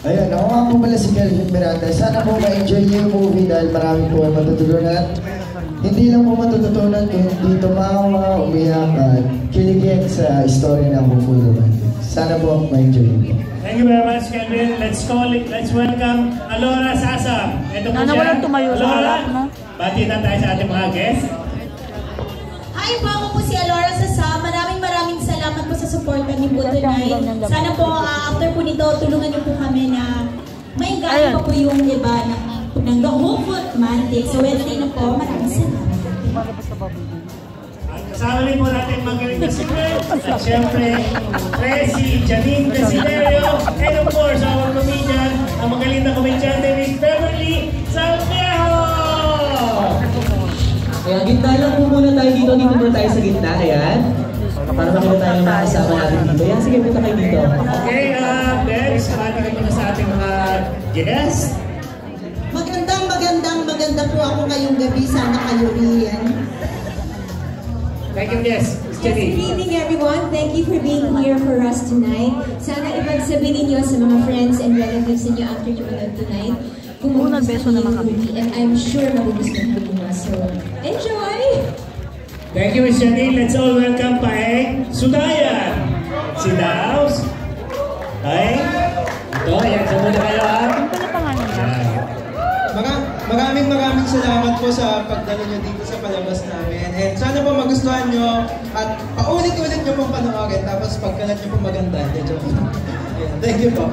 Ayun, ako nga po pala si Kelvin Miranda. Sana po ma-enjoy niyo yung movie dahil marami po kayo matutunan. Hindi lang po matututunan kundi tumawa, umiyak, at kiligin sa story ng Romantic. Sana po ma-enjoy niyo po. Thank you very much, Kelvin. Let's call it, let's welcome Alora Sasa. Ito po Ano, siya. walang tumayo sa Alora, harap, no? bati na tayo sa ating mga guests. Hi po, ako po si Alora Sasa. Maraming maraming salamat po po tonight. Sana po ah, after po nito, tulungan niyo po kami na may gaya pa po yung iba ng, ng The Hopeful Romantic. So Wednesday na po, maraming salamat. At kasama rin po natin magaling na singer. At syempre, Tracy, Janine Desiderio, and of course, our comedian, ang magaling na komedyante, Miss Beverly Salviejo! Kaya gitna lang po muna tayo dito. Dito muna tayo sa gitna. Ayan. Para makita tayo yung mga kasama natin dito. Yan, sige, punta kayo dito. Okay, uh, next, bati rin muna sa ating mga guests. Magandang, magandang, maganda po ako ngayong gabi. Sana kayo riyan. Thank you, Yes, good evening everyone. Thank you for being here for us tonight. Sana ipagsabi ninyo sa mga friends and relatives ninyo after you manood tonight. Kung magugustuhan beso naman yung kami. movie, And I'm sure magugustuhan ninyo. So, enjoy! Thank you, Miss Janine. Let's all welcome Paeng Sudayan. Si Daos. Ay, ito, ayan, sa muna kayo ha. Pala pangalan niya? Ayan. Mga, maraming maraming salamat po sa pagdalo nyo dito sa palabas namin. And sana po magustuhan nyo at paulit-ulit nyo pong panoorin. Tapos pagkalat nyo po maganda. Thank you po.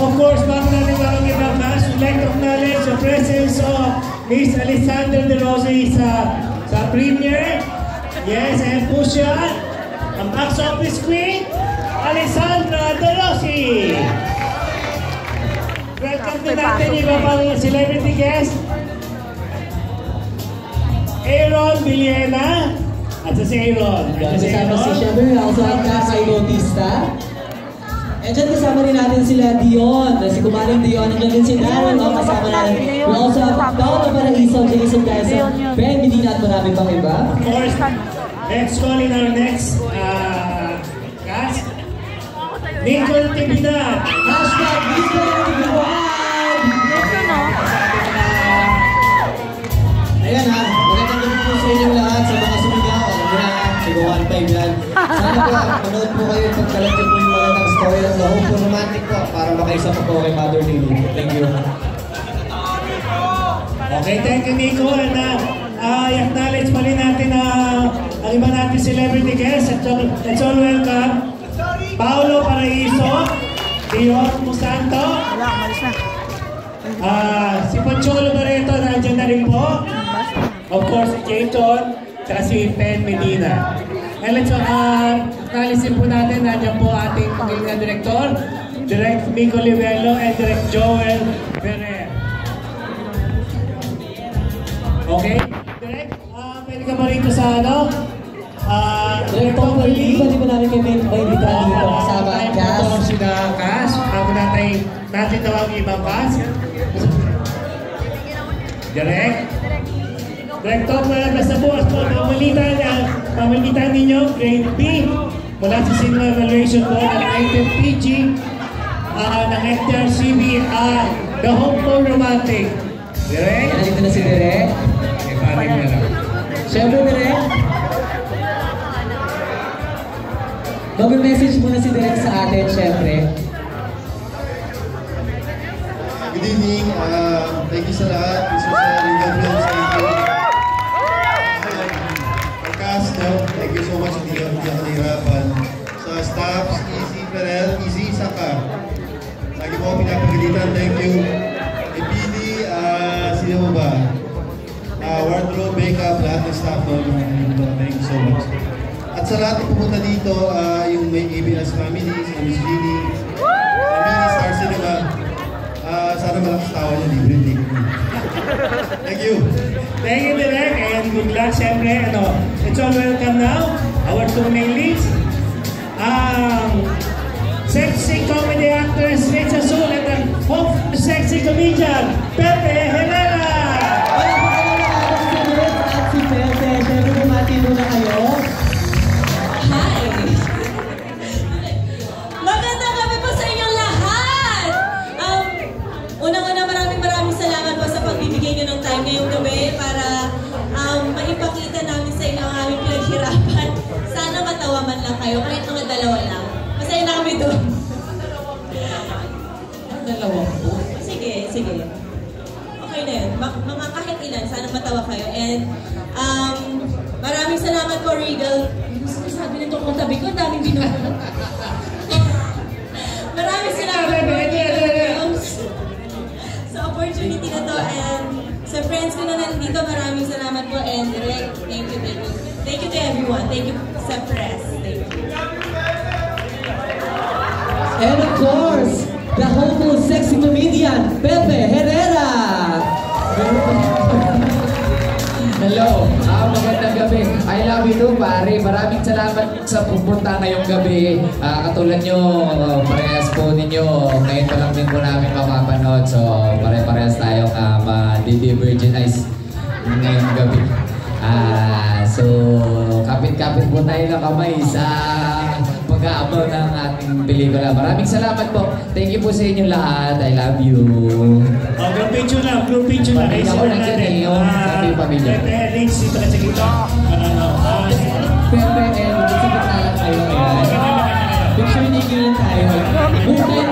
Of course, bago natin ang cast, we'd like to acknowledge the presence of Miss Alessandra De Rossi sa, sa premiere. Yes, and po siya, ang box office queen, Alessandra De Rossi. Welcome din natin iba pang celebrity guest. Aaron Villena. At sa si Aaron. At sa si Kasama si Aaron. Siyempre, also ang Kay Bautista. And dyan kasama rin natin sila Dion, si Kumaring Dion, nandiyan din si Darren, no? kasama natin. We also have Paolo Paraiso, Jason Gaisa, Ben Medina at marami pang iba. Of course, let's call in our next uh, cast. Nicole Tibidad. Hashtag Viva Everyone! Ayan ha, magandang gabi po sa inyong lahat sa mga sumigaw. Alam niyo na, sigo 1.5 yan. Sana po, manood po kayo pagkalat niyo po yung magandang story ng The Hope for Romantic po para makaisa po po kay Mother Lily. Thank you. Okay, thank you Nico. And uh, uh, acknowledge pa rin natin na uh, iba natin celebrity guests. Let's all, let's all welcome Paolo Paraiso, Dion Musanto, Wala, na. uh, si Poncholo Barreto, nandiyan na rin po. Of course, si Jayton, tsaka si Pen Medina. And let's uh, acknowledge din po natin, nandiyan po ating magaling na director, Direct Mico Livelo and Direct Joel Ferrer. Okay? Direct, uh, pwede ka ba rito sa ano? Uh, Direct po, pwede pwede ba namin kayo may invita dito kasama ang Ito cast? sila Cash. Bago natin, natin tawag yung ibang cast. Direct. Direct talk na po. Pamalitan, pamalitan ninyo, grade B. Mula sa Cinema Evaluation Board ng rated PG uh, ng FTRCB uh, The Hopeful Romantic. Direct. Nandito na si Direk. Okay, paring na lang. Siyempre, Direk. Mag-message muna si Direk sa atin, siyempre. Good evening. Uh, thank you sa lahat. This is uh, Regal Films. Thank you. Our cast, no? thank you so much. Ako hindi ako nahihirapan. Sa staffs, Easy Ferel, Easy Saka. Lagi mo ako pinapagalitan. Thank you. Kay PD, uh, sino mo ba? Uh, wardrobe, makeup, lahat ng staff no, sa lahat ng pumunta dito, uh, yung may ABS family, si Miss Jeannie, Mini Star Cinema, Ah, sana malakas tawa niya, libre ticket. Thank you. Thank you, Direk, and good luck, siyempre. Ano, let's all welcome now our two main leads. Ang sexy comedy actress Rachel Sul at ang hope sexy comedian Pepe matawa kayo. And um, maraming salamat po, Regal. Gusto ko sabi nito kung tabi ko, ang daming binuha. maraming salamat po, Regal. sa opportunity na to and sa friends ko na nandito, maraming salamat po. And Rick, thank you, thank you. Thank you to everyone. Thank you sa press. Thank you. And of course, the hopeful sexy comedian, Pepe Herrera. You too, pare. Maraming salamat sa pupunta ngayong gabi. Ah, katulad nyo, oh, parehas po ninyo. Ngayon pa lang din po namin mapapanood. So, pare-parehas tayong uh, ma-de-virginize ngayong gabi. Ah, so, kapit-kapit po tayo ng kamay sa pag-aabang ng ating pelikula. Maraming salamat po. Thank you po sa inyo lahat. I love you. Oh, group picture lang, group picture lang. Pamilya ko, nandiyan natin. eh, yung Ah, sabi pamilya. Pepe, Rich, dito ka sa gitna. Ano, ano, Pepe and sige na lang tayo ngayon. Picture taking lang tayo. Movement,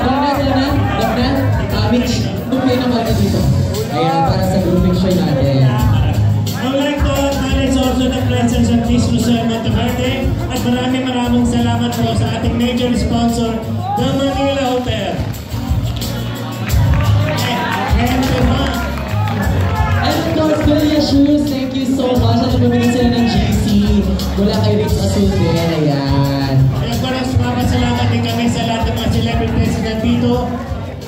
ating major sponsor, The Manila Hotel. And of course, Julia Shoes, thank you so much. At bumili sila ng GC. Mula kay Rich Azul din. Ayan. Ko rin sumapasalamat din kami sa lahat ng mga celebrities na nandito.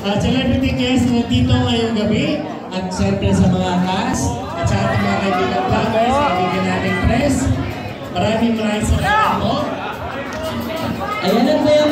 Uh, celebrity guests na nandito ngayong gabi. At siyempre sa mga cast at sa ating mga kaibigan vloggers, kaibigan nating press. Maraming maraming salamat po. Ayan at maya